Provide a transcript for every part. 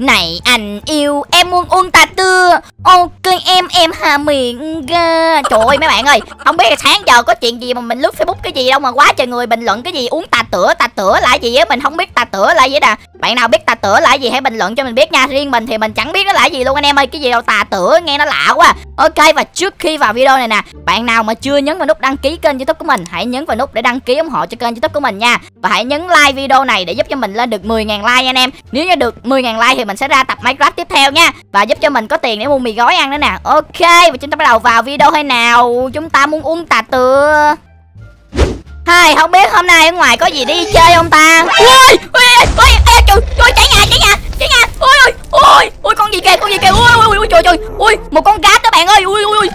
Này anh yêu, em muốn uống trà tưa. Ok em em hà miệng ga Trời ơi, mấy bạn ơi, Không biết là sáng giờ có chuyện gì mà mình lướt facebook cái gì đâu Mà quá trời người bình luận cái gì. Uống tà tửa Tà tửa là gì á, Mình không biết tà tửa là gì nè Bạn nào biết tà tửa là gì hãy bình luận cho mình biết nha. Riêng mình thì mình chẳng biết nó là gì luôn. Anh em ơi, Cái gì đâu tà tửa, nghe nó lạ quá. Ok, và trước khi vào video này nè, Bạn nào mà chưa nhấn vào nút đăng ký kênh youtube của mình, Hãy nhấn vào nút để đăng ký ủng hộ cho kênh youtube của mình nha. Và hãy nhấn like video này để giúp cho mình lên được 10.000 like nha anh em. Nếu như được 10.000 like thì mình sẽ ra tập Minecraft tiếp theo nha. Và giúp cho mình có tiền để mua mì gói ăn nữa nè. Ok và chúng ta bắt đầu vào video hay nào? Chúng ta muốn uống trà tựa. Hai không biết hôm nay ở ngoài có gì đi chơi không ta? Ui ui ui ê, trời trời cháy nhà cháy nhà cháy nhà. Ui ui ui ui con gì kìa con gì kìa. Ui ui ui trời trời. Ui một con cá các bạn ơi. Ui ui ui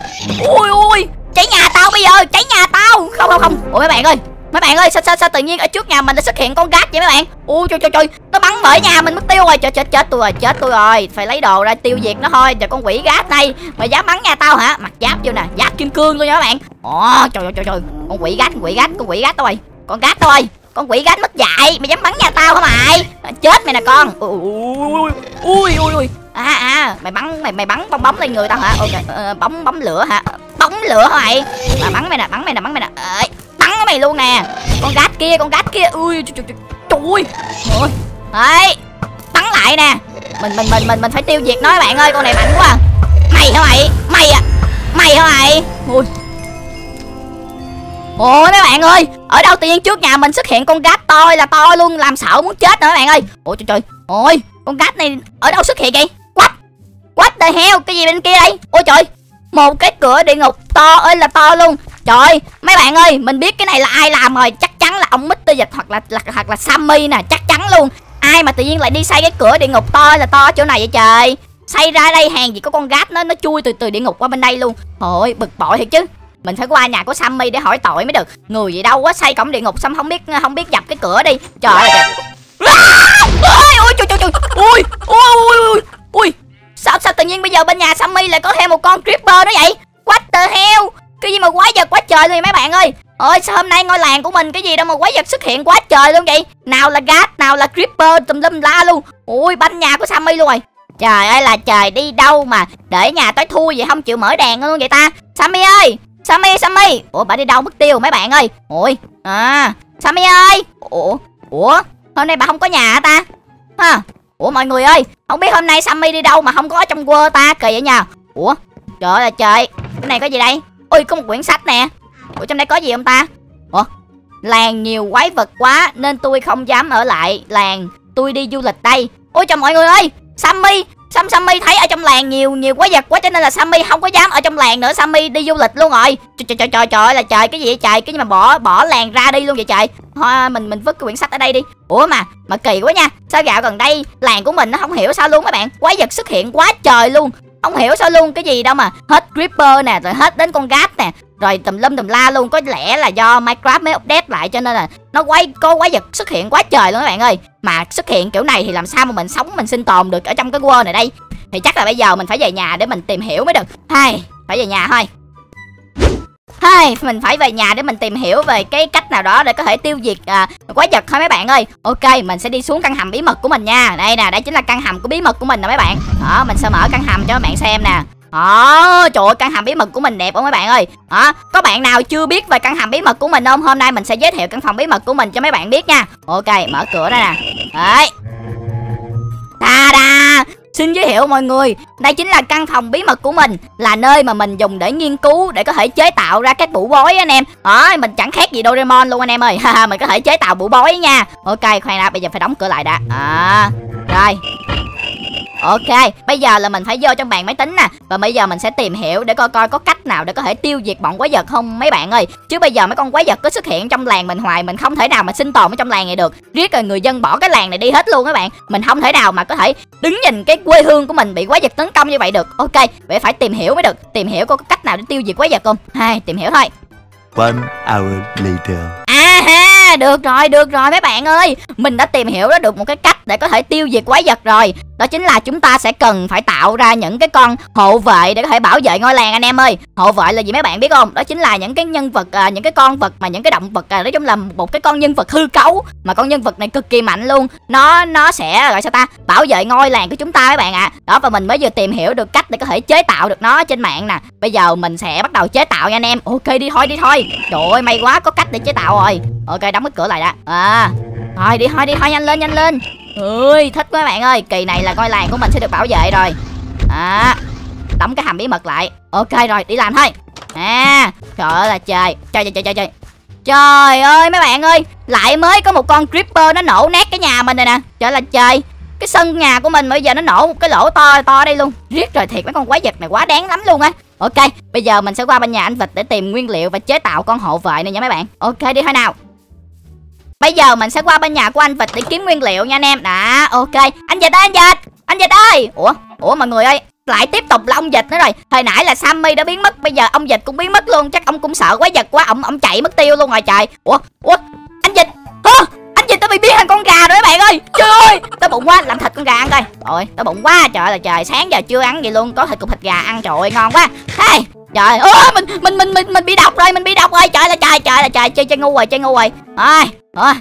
ui ui. Cháy nhà tao bây giờ cháy nhà tao. Không không không. Ủa mấy bạn ơi mấy bạn ơi sao sao sao tự nhiên ở trước nhà mình đã xuất hiện con gác vậy mấy bạn? Ui trời trời trời. Nó bắn bởi nhà mình mất tiêu rồi. Chết chết chết tôi rồi chết tôi rồi. Phải lấy đồ ra tiêu diệt nó thôi. Trời con quỷ gác này mày dám bắn nhà tao hả? Mặt giáp vô nè giáp kim cương luôn nha mấy bạn. Ồ trời trời trời trời. Con quỷ gác con quỷ gác con quỷ gác tôi. Con gác tôi. Con quỷ gác mất dạy mày dám bắn nhà tao hả mày? À, chết mày nè con. Ui ui ui ui à à mày bắn mày mày bắn bóng bóng lên người tao hả? Ok ờ, bóng bóng lửa hả? Bóng lửa hả mày? Mà bắn mày nè bắn mày nè bắn mày nè. Ê, mày luôn nè. Con gát kia, con gát kia. Ui, trời ơi. Đấy, bắn lại nè. Mình mình mình mình mình phải tiêu diệt nó các bạn ơi, con này mạnh quá. Mày hả mày? Mày à? Mày hả mày? Ui Ôi mấy bạn ơi, Ở đâu tự nhiên trước nhà mình xuất hiện con gát to là to luôn, Làm sợ muốn chết nữa bạn ơi. Ôi, trời trời. Ôi, con gát này ở đâu xuất hiện vậy? What What the hell, Cái gì bên kia đây? Ôi, trời. Một cái cửa địa ngục to ơi là to luôn. Trời mấy bạn ơi Mình biết cái này là ai làm rồi. Chắc chắn là ông Mr. Dịch hoặc là, là hoặc là Sammy nè Chắc chắn luôn. Ai mà tự nhiên lại đi xây cái cửa địa ngục to là to chỗ này vậy trời? Xây ra đây hàng gì có con gát nó nó chui từ từ địa ngục qua bên đây luôn. Thôi, bực bội thiệt chứ. Mình phải qua nhà của Sammy để hỏi tội mới được. Người gì đâu quá xây cổng địa ngục xong không biết không biết dập cái cửa đi. Trời ơi ôi ôi trời trời trời. Ui ui ui ui. Sao sao tự nhiên bây giờ bên nhà Sammy lại có thêm một con creeper nữa vậy? What the hell? Cái gì mà quái vật quá trời rồi mấy bạn ơi? Ôi sao hôm nay ngôi làng của mình cái gì đâu mà quái vật xuất hiện quá trời luôn vậy? Nào là gat nào là creeper tùm lum la luôn. Ui banh nhà của Sammy luôn rồi. Trời ơi là trời đi đâu mà để nhà tối thui vậy không chịu mở đèn luôn vậy ta? Sammy ơi! Sammy, Sammy! Ủa bà đi đâu mất tiêu mấy bạn ơi? Ui, À Sammy ơi! Ủa Ủa Hôm nay bà không có nhà hả ta? Ha Ủa mọi người ơi Không biết hôm nay Sammy đi đâu mà không có ở trong quơ ta Kỳ vậy nhờ. Ủa Trời ơi là trời Cái này có gì đây? Ôi, có một quyển sách nè. Ủa, trong đây có gì không ta? Ủa, Làng nhiều quái vật quá Nên tôi không dám ở lại làng. Tôi đi du lịch đây. Ôi, trời, mọi người ơi, Sammy, Sam, Sammy thấy ở trong làng nhiều nhiều quái vật quá cho nên là Sammy không có dám ở trong làng nữa. Sammy đi du lịch luôn rồi. Trời trời trời trời trời là trời, cái gì vậy trời? Cái gì mà bỏ bỏ làng ra đi luôn vậy trời? Thôi, mình mình vứt cái quyển sách ở đây đi. Ủa mà mà kỳ quá nha. Sao dạo gần đây làng của mình nó không hiểu sao luôn các bạn? Quái vật xuất hiện quá trời luôn không hiểu sao luôn, cái gì đâu mà hết creeper nè, rồi hết đến con gáp nè, rồi tùm lum tùm la luôn. Có lẽ là do minecraft mới update lại cho nên là nó quay, có quái vật xuất hiện quá trời luôn các bạn ơi. Mà xuất hiện kiểu này thì làm sao mà mình sống, mình sinh tồn được ở trong cái world này đây? Thì chắc là bây giờ mình phải về nhà để mình tìm hiểu mới được. Hay, phải về nhà thôi hay mình phải về nhà để mình tìm hiểu về cái cách nào đó để có thể tiêu diệt à, quái vật thôi mấy bạn ơi. Ok mình sẽ đi xuống căn hầm bí mật của mình nha. Đây nè đây chính là căn hầm của bí mật của mình nè mấy bạn. Đó mình sẽ mở căn hầm cho các bạn xem nè. Oh trời ơi, căn hầm bí mật của mình đẹp không mấy bạn ơi? Đó, có bạn nào chưa biết về căn hầm bí mật của mình không? Hôm nay mình sẽ giới thiệu căn phòng bí mật của mình cho mấy bạn biết nha. Ok, mở cửa ra nè. Đấy. Ta-da! Xin giới thiệu mọi người, đây chính là căn phòng bí mật của mình Là nơi mà mình dùng để nghiên cứu Để có thể chế tạo ra các bủ bói anh em. Đó, mình chẳng khác gì Doraemon luôn anh em ơi. Mình có thể chế tạo bủ bói nha. Ok, khoan đã, bây giờ phải đóng cửa lại đã. À, Rồi. Ok, bây giờ là mình phải vô trong bàn máy tính nè. Và bây giờ mình sẽ tìm hiểu để coi coi có cách nào để có thể tiêu diệt bọn quái vật không mấy bạn ơi. Chứ bây giờ mấy con quái vật cứ xuất hiện trong làng mình hoài Mình không thể nào mà sinh tồn ở trong làng này được. Riết rồi người dân bỏ cái làng này đi hết luôn các bạn. Mình không thể nào mà có thể đứng nhìn cái quê hương của mình bị quái vật tấn công như vậy được. Ok, vậy phải tìm hiểu mới được. Tìm hiểu có cách nào để tiêu diệt quái vật không? Hai, tìm hiểu thôi. One hour later. À À, được rồi, được rồi mấy bạn ơi. Mình đã tìm hiểu ra được một cái cách để có thể tiêu diệt quái vật rồi. Đó chính là chúng ta sẽ cần phải tạo ra những cái con hộ vệ để có thể bảo vệ ngôi làng anh em ơi. Hộ vệ là gì mấy bạn biết không? Đó chính là những cái nhân vật, à, những cái con vật mà những cái động vật à, Nói chung là một cái con nhân vật hư cấu. Mà con nhân vật này cực kỳ mạnh luôn. Nó nó sẽ gọi sao ta Bảo vệ ngôi làng của chúng ta mấy bạn ạ. À. Đó và mình mới vừa tìm hiểu được cách để có thể chế tạo được nó trên mạng nè. Bây giờ mình sẽ bắt đầu chế tạo nha anh em. Ok đi thôi đi thôi. Trời ơi may quá có cách để chế tạo rồi. Ok đóng cái cửa lại đã. À Thôi đi thôi đi, thôi nhanh lên nhanh lên. Ơi thích quá bạn ơi, Kỳ này là ngôi làng của mình sẽ được bảo vệ rồi. À Đóng cái hầm bí mật lại. Ok rồi, đi làm thôi. À Trời ơi là trời. Trời trời trời trời trời. Trời ơi, mấy bạn ơi, Lại mới có một con creeper nó nổ nát cái nhà mình này nè. Trời là trời. Cái sân nhà của mình bây giờ nó nổ một cái lỗ to to đây luôn. Riết rồi thiệt, mấy con quái vật này quá đáng lắm luôn á. Ok, bây giờ mình sẽ qua bên nhà anh vịt để tìm nguyên liệu và chế tạo con hộ vệ này nha mấy bạn. Ok, đi thôi nào bây giờ mình sẽ qua bên nhà của anh vịt để kiếm nguyên liệu nha anh em. Đã ok. Anh vịt ơi, anh vịt anh vịt ơi. Ủa ủa mọi người ơi, lại tiếp tục là ông dịch nữa rồi. Hồi nãy là sammy đã biến mất, bây giờ ông dịch cũng biến mất luôn. Chắc ông cũng sợ quá giật quá, ông ông chạy mất tiêu luôn rồi, trời. Ủa ủa, anh dịch. Hơ? anh dịch tao bị biến thành con gà rồi các bạn ơi. Trời ơi, tao bụng quá, làm thịt con gà ăn coi. Rồi tao bụng quá, trời là trời. Sáng giờ chưa ăn gì luôn, có thịt cục thịt gà ăn, trời ơi, ngon quá. Hey trời ơi mình mình mình mình mình bị độc rồi, mình bị độc rồi. Trời là trời trời là trời, chơi chơi ngu rồi, chơi ngu rồi. Ơi ơi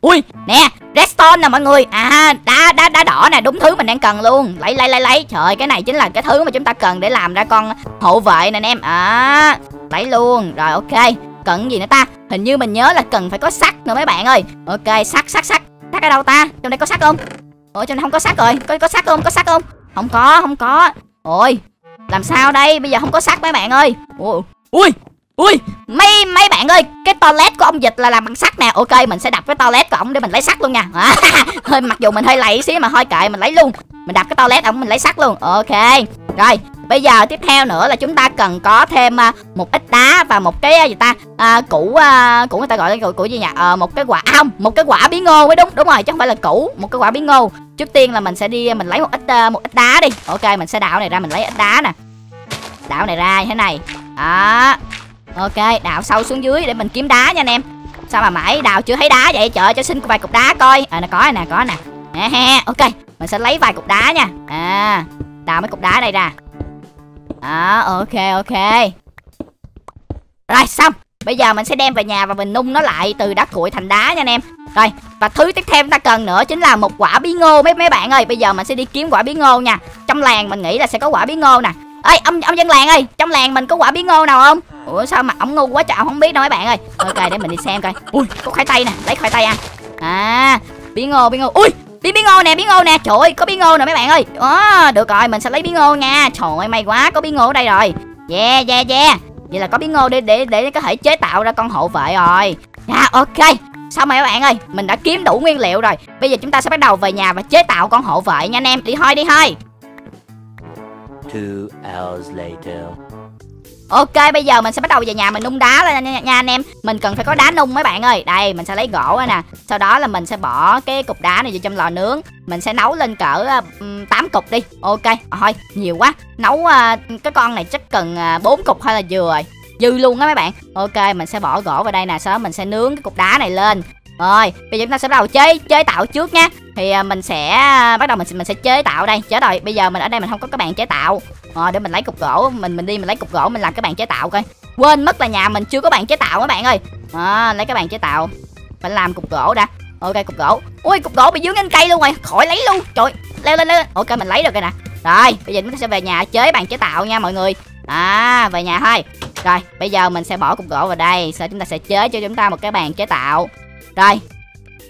ui, nè, redstone nè mọi người. À đá đá đá đỏ nè, đúng thứ mình đang cần luôn. Lấy lấy lấy lấy. Trời, cái này chính là cái thứ mà chúng ta cần để làm ra con hộ vệ nè anh em. À lấy luôn. Rồi, ok. Cần gì nữa ta? Hình như mình nhớ là cần phải có sắt nữa mấy bạn ơi. Ok, sắt sắt sắt. Sắt ở đâu ta? Trong đây có sắt không? Ủa, trong đây không có sắt rồi. Có có sắt không? Có sắt không? Không có không có. Ôi làm sao đây? Bây giờ không có sắt mấy bạn ơi. Ui ui! Ui! Mấy mấy bạn ơi cái toilet của ông dịch là làm bằng sắt nè. Ok mình sẽ đập cái toilet của ông để mình lấy sắt luôn nha. Hơi mặc dù mình hơi lạy xíu mà thôi kệ mình lấy luôn. Mình đập cái toilet ông mình lấy sắt luôn. Ok. Rồi bây giờ tiếp theo nữa là chúng ta cần có thêm à, một ít đá và một cái à, gì ta? À, củ à, củ người ta gọi là củ, củ gì nhỉ? À, một cái quả à, không một cái quả bí ngô mới đúng. Đúng rồi chứ không phải là củ một cái quả bí ngô. Trước tiên là mình sẽ đi mình lấy một ít một ít đá đi. Ok mình sẽ đảo này ra mình lấy ít đá nè. Đảo này ra như thế này. Đó. Ok đào sâu xuống dưới để mình kiếm đá nha anh em. Sao mà mãi đào chưa thấy đá vậy? Trời cho xin vài cục đá coi. À nó có nè có nè. Ha ha ok mình sẽ lấy vài cục đá nha. À đào mấy cục đá đây ra đó, ok ok. Rồi, xong. Bây giờ mình sẽ đem về nhà và mình nung nó lại từ đá cuội thành đá nha anh em. Rồi, và thứ tiếp theo chúng ta cần nữa chính là một quả bí ngô mấy mấy bạn ơi. Bây giờ mình sẽ đi kiếm quả bí ngô nha. Trong làng mình nghĩ là sẽ có quả bí ngô nè. Ơi ông ông dân làng ơi, trong làng mình có quả bí ngô nào không? Ủa, sao mà ông ngu quá trời không biết đâu mấy bạn ơi. Ok, để mình đi xem coi. Ui, có khoai tây nè, lấy khoai tây ăn. À bí ngô bí ngô. Ui đi bí ngô nè bí ngô nè. Trời ơi có bí ngô nè mấy bạn ơi. À, được rồi mình sẽ lấy bí ngô nha. Trời ơi may quá có bí ngô ở đây rồi. Yeah yeah yeah. Vậy là có bí ngô để để để có thể chế tạo ra con hộ vệ rồi. À ok. Xong rồi các bạn ơi mình đã kiếm đủ nguyên liệu rồi. Bây giờ chúng ta sẽ bắt đầu về nhà và chế tạo con hộ vệ nha anh em. Đi thôi đi thôi Two hours later. Ok bây giờ mình sẽ bắt đầu về nhà mình nung đá lên nha, nha anh em. Mình cần phải có đá nung mấy bạn ơi. Đây mình sẽ lấy gỗ nè. Sau đó là mình sẽ bỏ cái cục đá này vào trong lò nướng. Mình sẽ nấu lên cỡ ờ, uh, 8 cục đi. Ok thôi nhiều quá. Nấu uh, cái con này chắc cần ờ, uh, 4 cục hay là vừa rồi. Dư luôn á mấy bạn. Ok mình sẽ bỏ gỗ vào đây nè. Sau đó mình sẽ nướng cái cục đá này lên. Rồi, bây giờ chúng ta sẽ bắt đầu chế chế tạo trước nha. Thì à, mình sẽ à, bắt đầu mình mình sẽ chế tạo đây. Chết rồi, bây giờ mình ở đây mình không có các bạn chế tạo. à, để mình lấy cục gỗ, mình mình đi mình lấy cục gỗ mình làm các bạn chế tạo coi. Quên mất là nhà mình chưa có bạn chế tạo các bạn ơi. À, lấy các bạn chế tạo. Phải làm cục gỗ đã. Ok cục gỗ. Ui cục gỗ bị dướng lên cây luôn rồi, khỏi lấy luôn. Trời, leo lên leo lên. Ok mình lấy được rồi nè. Rồi, bây giờ mình sẽ về nhà chế bàn chế tạo nha mọi người. À, về nhà thôi. Rồi, bây giờ mình sẽ bỏ cục gỗ vào đây, sau chúng ta sẽ chế cho chúng ta một cái bàn chế tạo. Rồi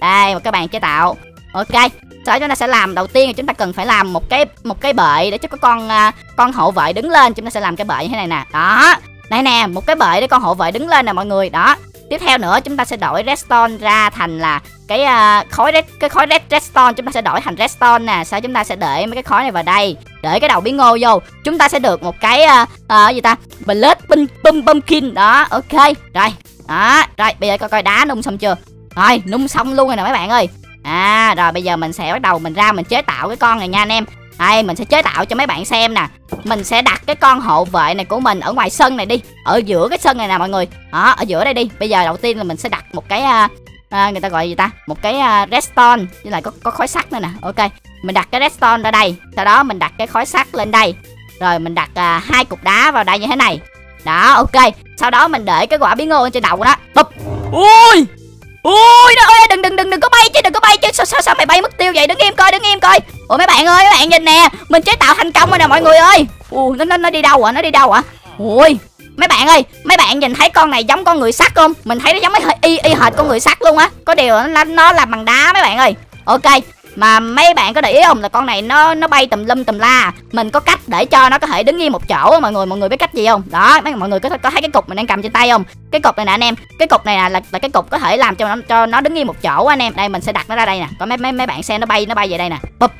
Đây một cái bàn chế tạo Ok Sau đó chúng ta sẽ làm đầu tiên là chúng ta cần phải làm một cái một cái bệ để cho có con uh, con hộ vệ đứng lên. Chúng ta sẽ làm cái bệ như thế này nè. Đó. Đây nè một cái bệ để con hộ vệ đứng lên nè mọi người. Đó. Tiếp theo nữa chúng ta sẽ đổi redstone ra thành là cái à, uh, khối red, cái khối red redstone. Chúng ta sẽ đổi thành redstone nè. Sau chúng ta sẽ để mấy cái khối này vào đây. Để cái đầu biến ngô vô. Chúng ta sẽ được một cái uh, uh, gì ta? Blood pin pum pumpkin. Đó ok. Rồi. Đó. Rồi bây giờ coi coi đá nung xong chưa? Rồi nung xong luôn rồi nè mấy bạn ơi. À rồi bây giờ mình sẽ bắt đầu mình ra mình chế tạo cái con này nha anh em. Đây mình sẽ chế tạo cho mấy bạn xem nè. Mình sẽ đặt cái con hộ vệ này của mình ở ngoài sân này đi Ở giữa cái sân này nè mọi người. Đó ở giữa đây đi. Bây giờ đầu tiên là mình sẽ đặt một cái uh, à, người ta gọi gì ta? Một cái uh, redstone với lại có có khói sắt nữa nè. Ok mình đặt cái redstone ra đây. Sau đó mình đặt cái khói sắt lên đây. Rồi mình đặt uh, hai cục đá vào đây như thế này. Đó ok. Sau đó mình để cái quả bí ngô trên đầu của nó bụp. Ui! Ui, nó ơi, đừng đừng đừng đừng có bay chứ, đừng có bay chứ. Sao sao sao mày bay mất tiêu vậy? Đứng im coi, đứng im coi. Ủa, mấy bạn ơi, mấy bạn nhìn nè. Mình chế tạo thành công rồi nè, mọi người ơi. Ui, nó nó nó đi đâu à nó đi đâu à ui, mấy bạn ơi, mấy bạn nhìn thấy con này giống con người sắt không? Mình thấy nó giống y y hệt con người sắt luôn á. Có điều nó nó làm bằng đá, mấy bạn ơi. Ok mà mấy bạn có để ý không? Là con này nó nó bay tùm lum tùm la. Mình có cách để cho nó có thể đứng yên một chỗ. Mọi người mọi người biết cách gì không? Đó mấy mọi người có có thấy cái cục mình đang cầm trên tay không? Cái cục này nè anh em. Cái cục này là là, là cái cục có thể làm cho nó cho nó đứng yên một chỗ anh em. Đây mình sẽ đặt nó ra đây nè. Có mấy mấy mấy bạn xem nó bay nó bay về đây nè. Bụp.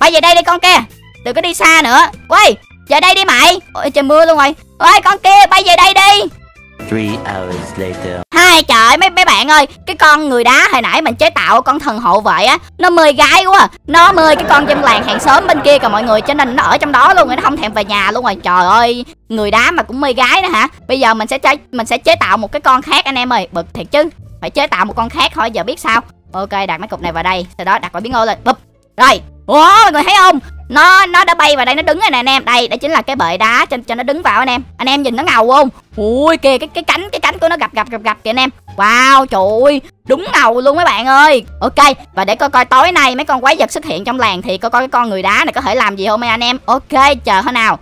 bay về đây đi con kia. Đừng có đi xa nữa. Quay về đây đi mày. Ôi trời mưa luôn rồi. Ôi con kia bay về đây đi. Three hours later. Hai trời mấy mấy bạn ơi Cái con người đá hồi nãy mình chế tạo con thần hộ vệ á Nó mười gái quá à. Nó mười cái con dân làng hàng xóm bên kia cả mọi người Cho nên nó ở trong đó luôn Nó không thèm về nhà luôn rồi. Trời ơi Người đá mà cũng mười gái nữa hả? Bây giờ mình sẽ chế, mình sẽ chế tạo một cái con khác anh em ơi. Bực thiệt chứ Phải chế tạo một con khác thôi giờ biết sao. Ok đặt mấy cục này vào đây Sau đó đặt quả biến ô lên. Bụp. Rồi. Ủa mọi người thấy không? Nó nó đã bay vào đây, nó đứng rồi nè anh em. Đây đây chính là cái bệ đá cho cho nó đứng vào anh em. Anh em nhìn nó ngầu không? Ui, kìa, cái cái cánh cái cánh của nó gặp gặp gặp gặp kìa anh em. Wow, trời ơi, đúng ngầu luôn mấy bạn ơi. Ok, và để coi coi tối nay mấy con quái vật xuất hiện trong làng thì coi coi cái con người đá này có thể làm gì không mấy anh em. Ok, chờ thế nào.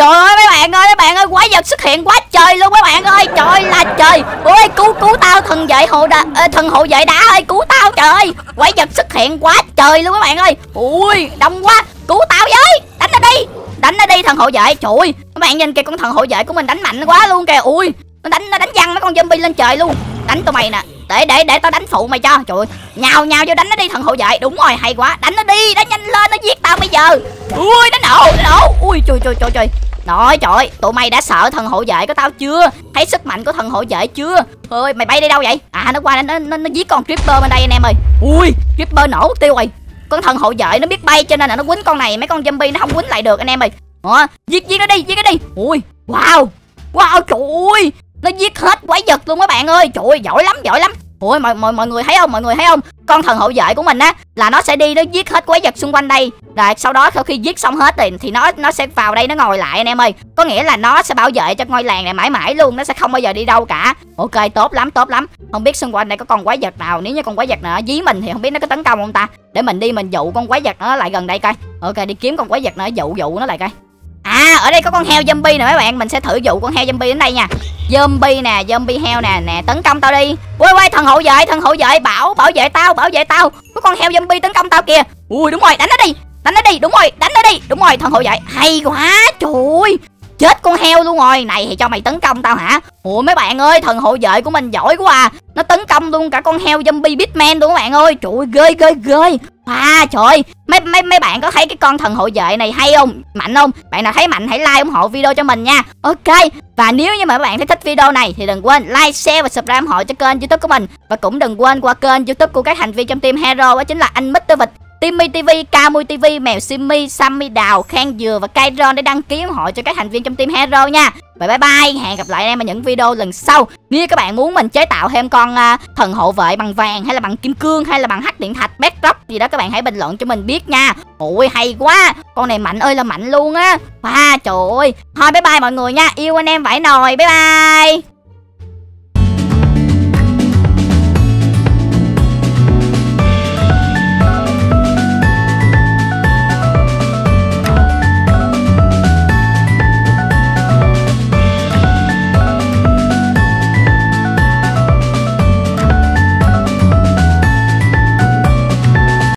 Trời ơi mấy bạn ơi, mấy bạn ơi, quái vật xuất hiện quá trời luôn mấy bạn ơi. Trời là trời. Ôi cứu cứu tao thần vệ hộ đá, ờ, thần hộ vệ đá ơi, cứu tao trời ơi. Quái vật xuất hiện quá trời luôn mấy bạn ơi. Ui, đông quá. Cứu tao với. Đánh nó đi. Đánh nó đi thần hộ vệ. Trời ơi, các bạn nhìn kìa con thần hộ vệ của mình đánh mạnh quá luôn kìa. Ui, nó đánh nó đánh văng mấy con zombie lên trời luôn. Đánh tụi mày nè. Để để để tao đánh phụ mày cho. Trời ơi, nhào nhào vô đánh nó đi thần hộ vệ. Đúng rồi, hay quá. Đánh nó đi, đánh nhanh lên nó giết tao bây giờ. Ui, nó nổ, nó nổ. Ui trời trời trời trời. Trời trời, tụi mày đã sợ thần hộ vệ của tao chưa? Thấy sức mạnh của thần hộ vệ chưa? Ơi, mày bay đi đâu vậy? À nó qua nó nó, nó giết con Creeper bên đây anh em ơi. Ui, Creeper nổ mất tiêu rồi. Con thần hộ vệ nó biết bay cho nên là nó quýnh con này, mấy con zombie nó không quýnh lại được anh em ơi. Đó, giết giết nó đi, giết nó đi. Ui, wow. Wow trời ơi, nó giết hết quái vật luôn các bạn ơi. Trời ơi, giỏi lắm, giỏi lắm. Ôi mọi mọi mọi người thấy không? Mọi người thấy không? Con thần hộ vệ của mình á là nó sẽ đi nó giết hết quái vật xung quanh đây. Rồi sau đó sau khi giết xong hết thì thì nó nó sẽ vào đây nó ngồi lại anh em ơi. Có nghĩa là nó sẽ bảo vệ cho ngôi làng này mãi mãi luôn, nó sẽ không bao giờ đi đâu cả. Ok, tốt lắm, tốt lắm. Không biết xung quanh đây có con quái vật nào, nếu như con quái vật nào dí mình thì không biết nó có tấn công không ta. Để mình đi mình dụ con quái vật nó lại gần đây coi. Ok, đi kiếm con quái vật nó dụ dụ nó lại coi. À ở đây có con heo zombie nè mấy bạn. Mình sẽ thử dụ con heo zombie đến đây nha. Zombie nè, zombie heo nè nè, tấn công tao đi. Quay quay, thần hộ vệ, thần hộ vệ, bảo bảo vệ tao, bảo vệ tao. Có con heo zombie tấn công tao kìa. Ui, đúng rồi, đánh nó đi, đánh nó đi, đúng rồi, đánh nó đi, đúng rồi, thần hộ vệ. Hay quá, trời ơi chết con heo luôn rồi. Này thì cho mày tấn công tao hả? Ủa mấy bạn ơi, thần hộ vệ của mình giỏi quá à. Nó tấn công luôn cả con heo zombie bitman luôn các bạn ơi. Trời ơi, ghê ghê ghê. À trời ơi. Mấy mấy mấy bạn có thấy cái con thần hộ vệ này hay không? Mạnh không? Bạn nào thấy mạnh hãy like ủng hộ video cho mình nha. Ok. Và nếu như mà các bạn thấy thích video này thì đừng quên like, share và subscribe ủng hộ cho kênh youtube của mình. Và cũng đừng quên qua kênh youtube của các thành viên trong team hero, đó chính là anh Mr. Vịt. Timmy TV, Camui TV, Mèo Simmy, Sammy Đào, Khang Dừa và Kairon để đăng ký ủng hộ cho các thành viên trong team Hero nha. Và bye bye, hẹn gặp lại em ở những video lần sau. Nếu các bạn muốn mình chế tạo thêm con uh, thần hộ vệ bằng vàng hay là bằng kim cương hay là bằng hắc điện thạch, bedrock gì đó các bạn hãy bình luận cho mình biết nha. Ôi hay quá, con này mạnh ơi là mạnh luôn á. Wow, trời ơi. Thôi bye bye mọi người nha, yêu anh em vải nồi, bye bye.